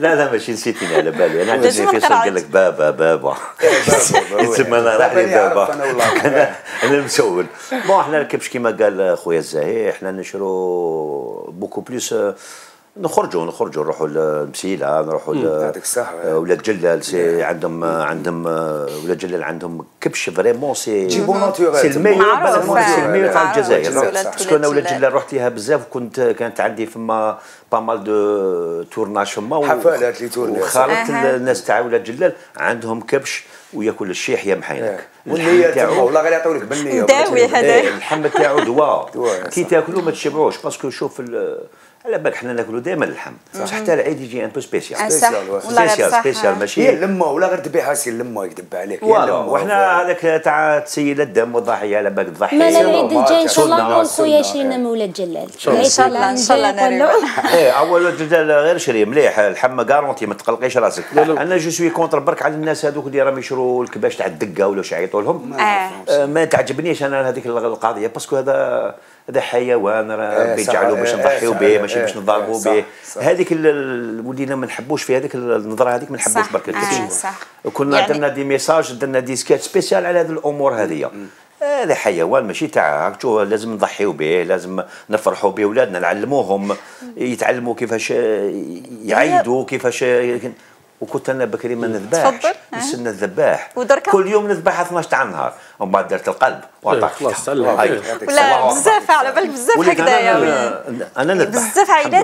لا لا ماشي نسيتيني على بالي. أنا عندي فيصل. قال لك بابا بابا. يتسمى أنا راح لي بابا. أنا أنا المسؤول bon إحنا الكبش كيما قال خويا الزاهي إحنا نشرو beaucoup plus نخرجوا نخرجوا نروحوا لمسيلة نروحوا. آه، ولاد جلال c'est عندهم عندهم آه، ولاد جلال عندهم كبش vraiment c'est gibier naturel c'est le meilleur c'est le meilleur تاع. الجزائر parce que أنا ولاد جلال. رحت ليها بزاف وكنت كانت عندي فما pas mal de tournages فما حفلات les tournées. وخالط. الناس تاع ولاد جلال عندهم كبش وياكل الشيح يا محينك والنية تما تاعو والله غير يعطيو لك بالنية داوي هذا. إيه، اللحم تاعو دواء. دواء، كي صح. تاكلوا ما تشبعوش parce que شوف ال- على بالك حنا ناكلوا دائما اللحم حتى العيد يجي un peu آه، spécial صح. spécial، spécial صح spécial هي ماشي اللمة ولا غير ذبيحة c'est اللمة يكذب عليك. voilà. وحنا هذاك تاع تسيل الدم والضحيه على بالك تضحي ما لا سنة العيد الجاي إن شاء الله نقول خويا شرينا إيه. مولد جلال. إن شاء الله إن شاء الله إيه أولاد جلال غير شري مليح. اللحم garanti ما تقلقيش راسك. أنا je suis contre برك على الناس هذوك اللي راهم الكباش تاع الدقة ولا يعيطوا لهم آه. آه، ما تعجبنيش أنا هذيك القضية parce que هذا هذا حيوان راه ربي صح، جعله باش نضحيو به ماشي باش إيه، نضربوا صح، به. هذيك ولينا ما نحبوش في هذيك النظرة هذيك ما نحبوش. برك. آه،. كنا يعني- درنا des messages درنا des sketchs spécial على هذه الأمور هذه. هذا حيوان ماشي تاع لازم نضحيو به لازم نفرحوا به ولادنا نعلموهم يتعلموا كيفاش يعيدوا كيفاش وكنت أنا بكري ما نذبحش. تفضل. نستنى الذباح؟ كل يوم نذبح 12 تاع النهار ومن بعد درت القلب. وعطاك خلاص،. إيه. يعطيك ولا الله بزاف على بالك بزاف هكذايا أنا نذبح. بزاف عائلات